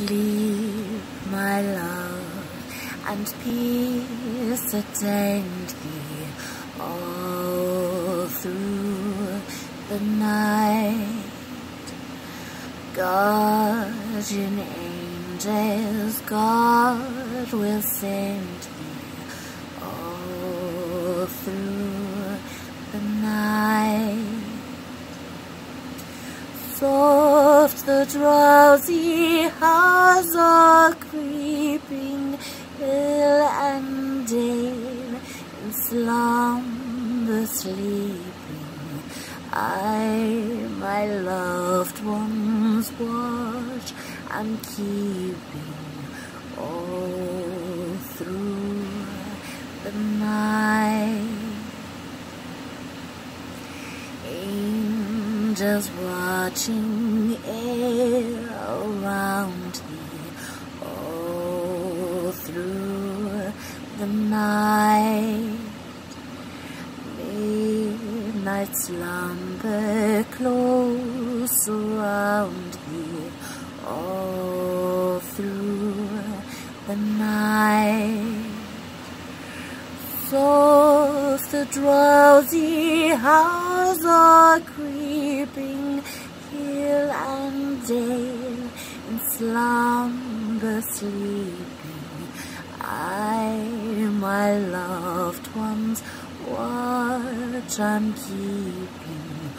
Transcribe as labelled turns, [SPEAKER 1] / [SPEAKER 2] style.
[SPEAKER 1] Sleep, my love, and peace attend thee all through the night. Guardian angels, God will send thee all through the night. Soft the drowsy hours are creeping, hill and dale, in slumber sleeping. I, my loved ones, watch and keeping all through the night. Angels watching around thee all through the night. Midnight slumber close around thee all through the night. Soft the drowsy hours are creeping, hill and dale, in slumber sleeping. I, my loved ones, watch I'm keeping